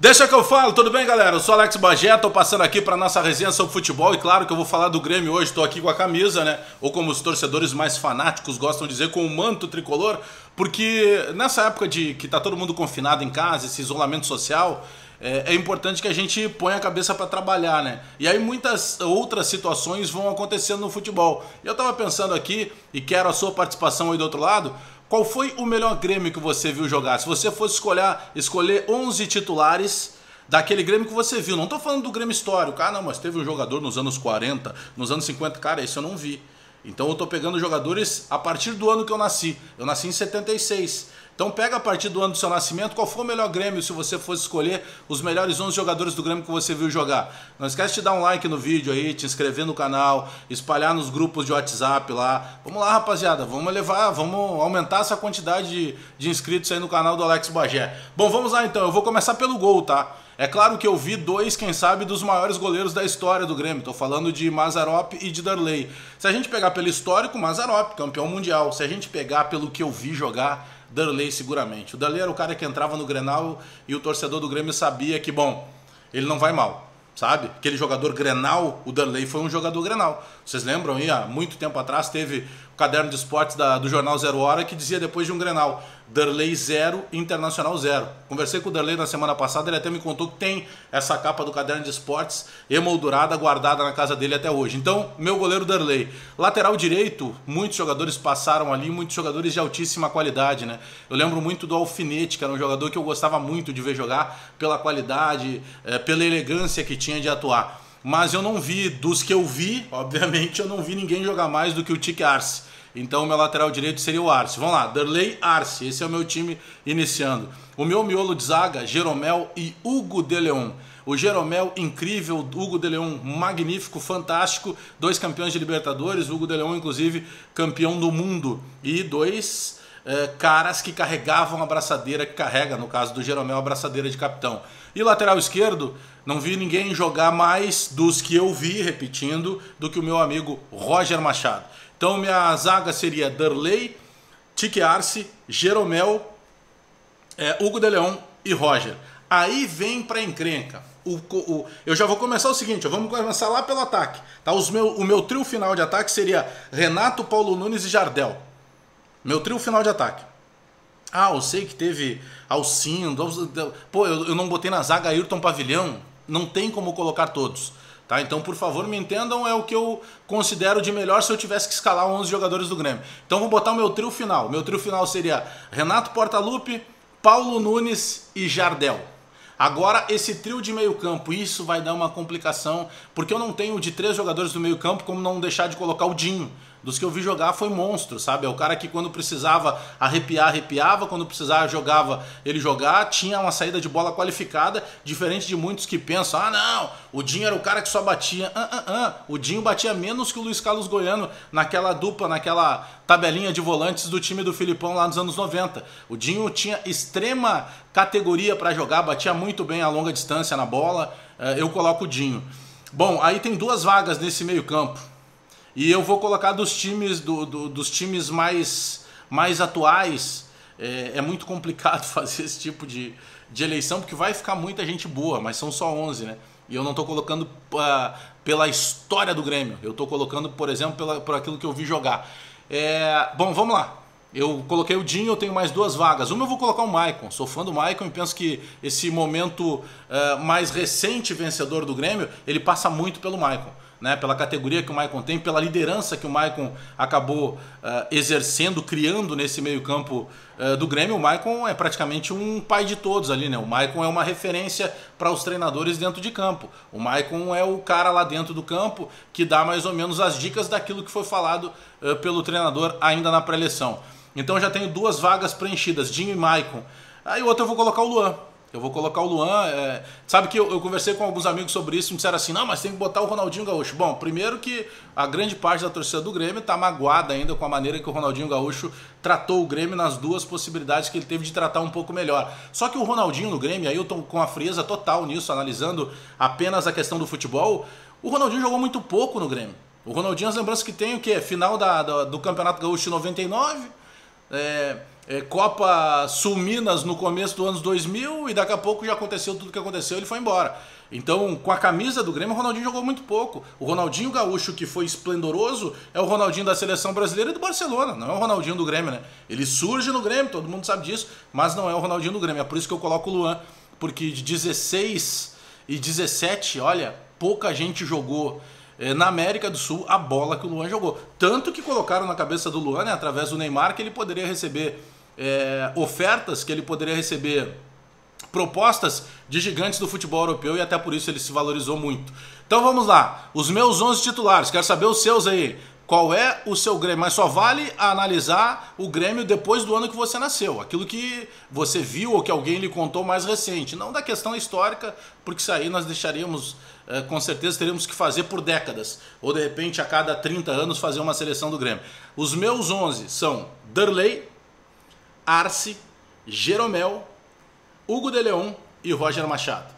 Deixa que eu falo, tudo bem galera? Eu sou Alex Bagé, tô passando aqui para nossa resenha sobre futebol e claro que eu vou falar do Grêmio hoje, tô aqui com a camisa, né? Ou como os torcedores mais fanáticos gostam de dizer, com o manto tricolor, porque nessa época de que tá todo mundo confinado em casa, esse isolamento social, é, é importante que a gente ponha a cabeça para trabalhar, né? E aí muitas outras situações vão acontecendo no futebol. E eu tava pensando aqui, e quero a sua participação aí do outro lado, qual foi o melhor Grêmio que você viu jogar? Se você fosse escolher, escolher 11 titulares daquele Grêmio que você viu, não estou falando do Grêmio histórico, ah não, mas teve um jogador nos anos 40, nos anos 50, cara, isso eu não vi. Então eu estou pegando jogadores a partir do ano que eu nasci. Eu nasci em 76. Então pega a partir do ano do seu nascimento, qual foi o melhor Grêmio se você fosse escolher os melhores 11 jogadores do Grêmio que você viu jogar. Não esquece de dar um like no vídeo aí, te inscrever no canal, espalhar nos grupos de WhatsApp lá. Vamos lá, rapaziada, vamos levar, vamos aumentar essa quantidade de, de inscritos aí no canal do Alex Bagé. Bom, vamos lá então, eu vou começar pelo gol, tá? É claro que eu vi dois, quem sabe, dos maiores goleiros da história do Grêmio. Estou falando de Mazarop e de Darley. Se a gente pegar pelo histórico, Mazarop, campeão mundial. Se a gente pegar pelo que eu vi jogar, Darley seguramente. O Darley era o cara que entrava no Grenal e o torcedor do Grêmio sabia que, bom, ele não vai mal sabe? Aquele jogador Grenal, o Darley foi um jogador Grenal. Vocês lembram aí, há muito tempo atrás teve caderno de esportes da, do jornal Zero Hora que dizia depois de um Grenal, Darley 0, Internacional 0. Conversei com o Darley na semana passada, ele até me contou que tem essa capa do caderno de esportes emoldurada, guardada na casa dele até hoje. Então, meu goleiro Darley. Lateral direito, muitos jogadores passaram ali, muitos jogadores de altíssima qualidade, né? Eu lembro muito do Alfinete, que era um jogador que eu gostava muito de ver jogar, pela qualidade, é, pela elegância que tinha de atuar. Mas eu não vi, dos que eu vi, obviamente, eu não vi ninguém jogar mais do que o Tique Arce. Então meu lateral direito seria o Arce. Vamos lá, Darley Arce, esse é o meu time iniciando. O meu miolo de zaga, Jeromel e Hugo de Leon. O Jeromel, incrível, Hugo de Leon, magnífico, fantástico, dois campeões de Libertadores, Hugo de Leon, inclusive, campeão do mundo. E dois é, caras que carregavam a braçadeira, que carrega, no caso do Jeromel, a braçadeira de capitão. E lateral esquerdo, não vi ninguém jogar mais dos que eu vi, repetindo, do que o meu amigo Roger Machado. Então minha zaga seria Darley, Tique Arce, Jeromel, é, Hugo de Leon e Roger. Aí vem para encrenca. O, o, eu já vou começar o seguinte, vamos começar lá pelo ataque. Tá? Os meu, o meu trio final de ataque seria Renato, Paulo Nunes e Jardel. Meu trio final de ataque. Ah, eu sei que teve Alcindo. Pô, eu, eu não botei na zaga Ayrton Pavilhão. Não tem como colocar todos. Tá? Então, por favor, me entendam, é o que eu considero de melhor se eu tivesse que escalar 11 jogadores do Grêmio. Então, vou botar o meu trio final. Meu trio final seria Renato Portaluppi, Paulo Nunes e Jardel. Agora, esse trio de meio campo, isso vai dar uma complicação, porque eu não tenho de três jogadores do meio campo como não deixar de colocar o Dinho dos que eu vi jogar foi monstro, sabe? É o cara que quando precisava arrepiar, arrepiava, quando precisava jogava, ele jogar, tinha uma saída de bola qualificada, diferente de muitos que pensam, ah não, o Dinho era o cara que só batia. Ah, ah, ah. O Dinho batia menos que o Luiz Carlos Goiano naquela dupla, naquela tabelinha de volantes do time do Filipão lá nos anos 90. O Dinho tinha extrema categoria para jogar, batia muito bem a longa distância na bola. Eh, eu coloco o Dinho. Bom, aí tem duas vagas nesse meio campo. E eu vou colocar dos times, do, do, dos times mais, mais atuais. É, é, muito complicado fazer esse tipo de, de eleição, porque vai ficar muita gente boa, mas são só 11, né? E eu não estou colocando uh, pela história do Grêmio. Eu estou colocando, por exemplo, pela, por aquilo que eu vi jogar. É, bom, vamos lá. Eu coloquei o Dinho, eu tenho mais duas vagas. Uma eu vou colocar o Maicon. Sou fã do Maicon e penso que esse momento uh, mais recente vencedor do Grêmio, ele passa muito pelo Maicon né, pela categoria que o Maicon tem, pela liderança que o Maicon acabou uh, exercendo, criando nesse meio-campo uh, do Grêmio. O Maicon é praticamente um pai de todos ali, né? O Maicon é uma referência para os treinadores dentro de campo. O Maicon é o cara lá dentro do campo que dá mais ou menos as dicas daquilo que foi falado uh, pelo treinador ainda na pré-eleição. Então já tenho duas vagas preenchidas, Dinho e Maicon. Aí outra eu vou colocar o Luan. Eu vou colocar o Luan. É... Sabe que eu, eu, conversei com alguns amigos sobre isso e me disseram assim: não, mas tem que botar o Ronaldinho Gaúcho. Bom, primeiro que a grande parte da torcida do Grêmio está magoada ainda com a maneira que o Ronaldinho Gaúcho tratou o Grêmio nas duas possibilidades que ele teve de tratar um pouco melhor. Só que o Ronaldinho no Grêmio, aí eu tô com a frieza total nisso, analisando apenas a questão do futebol. O Ronaldinho jogou muito pouco no Grêmio. O Ronaldinho, as lembranças que tem, o que? Final da, da, do Campeonato Gaúcho de 99. É, é, Copa Sul Minas no começo dos anos 2000 e daqui a pouco já aconteceu tudo que aconteceu ele foi embora. Então, com a camisa do Grêmio, o Ronaldinho jogou muito pouco. O Ronaldinho Gaúcho, que foi esplendoroso, é o Ronaldinho da seleção brasileira e do Barcelona, não é o Ronaldinho do Grêmio, né? Ele surge no Grêmio, todo mundo sabe disso, mas não é o Ronaldinho do Grêmio. É por isso que eu coloco o Luan, porque de 16 e 17, olha, pouca gente jogou na América do Sul a bola que o Luan jogou. Tanto que colocaram na cabeça do Luan, né, através do Neymar, que ele poderia receber é, ofertas, que ele poderia receber propostas de gigantes do futebol europeu e até por isso ele se valorizou muito. Então vamos lá, os meus 11 titulares, quero saber os seus aí. Qual é o seu Grêmio? Mas só vale analisar o Grêmio depois do ano que você nasceu. Aquilo que você viu ou que alguém lhe contou mais recente. Não da questão histórica, porque isso aí nós deixaríamos, eh, com certeza teríamos que fazer por décadas. Ou de repente a cada 30 anos fazer uma seleção do Grêmio. Os meus 11 são Derley, Arce, Jeromel, Hugo de Leon e Roger Machado.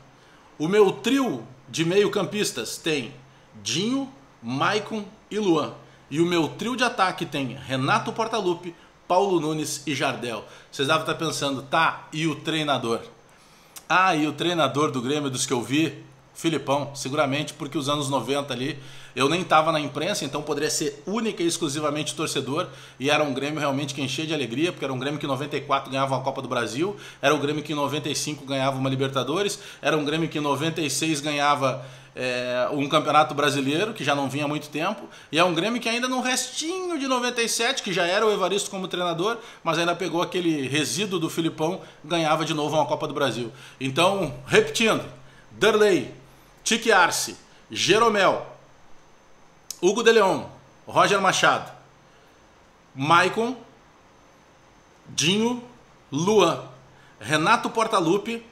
O meu trio de meio-campistas tem Dinho, Maicon e Luan. E o meu trio de ataque tem Renato Portaluppi, Paulo Nunes e Jardel. Vocês devem estar pensando, tá, e o treinador? Ah, e o treinador do Grêmio, dos que eu vi, Filipão, seguramente porque os anos 90 ali eu nem estava na imprensa, então poderia ser única e exclusivamente torcedor e era um Grêmio realmente que enchia de alegria, porque era um Grêmio que em 94 ganhava uma Copa do Brasil, era um Grêmio que em 95 ganhava uma Libertadores, era um Grêmio que em 96 ganhava é, um campeonato brasileiro, que já não vinha há muito tempo, e é um Grêmio que ainda no restinho de 97, que já era o Evaristo como treinador, mas ainda pegou aquele resíduo do Filipão, ganhava de novo uma Copa do Brasil. Então, repetindo, Derley, Tique Arce, Jeromel, Hugo de Leon, Roger Machado, Maicon, Dinho, Luan, Renato Portaluppi,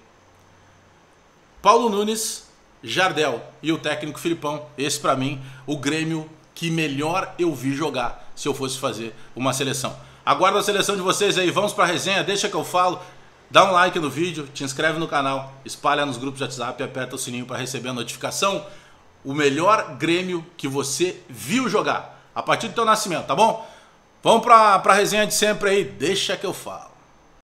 Paulo Nunes, Jardel e o técnico Filipão. Esse para mim, o Grêmio que melhor eu vi jogar se eu fosse fazer uma seleção. Aguardo a seleção de vocês aí, vamos para a resenha, deixa que eu falo. Dá um like no vídeo, te inscreve no canal, espalha nos grupos de WhatsApp e aperta o sininho para receber a notificação. O melhor Grêmio que você viu jogar a partir do teu nascimento, tá bom? Vamos para a resenha de sempre aí, deixa que eu falo.